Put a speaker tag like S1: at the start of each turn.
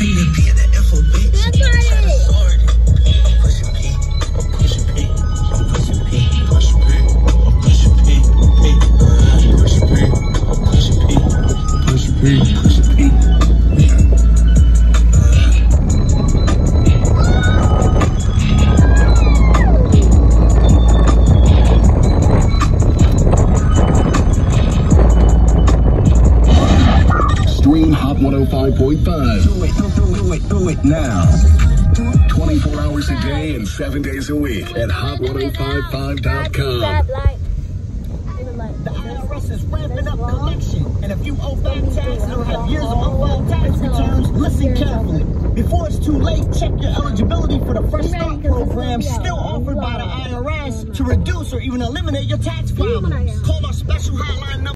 S1: P
S2: Stream Hot 105.5.
S3: Do it, do, do, do it, do it now.
S2: 24 hours a day and 7 days a week at hot1055.com.
S4: Bad light. Even.
S5: The IRS is ramping up collection. And if you owe back tax or have years of unfiled tax returns, listen carefully. Before it's too late, check your eligibility for the Fresh Start program still offered by the IRS to reduce or even eliminate your tax problems. Call our special hotline number.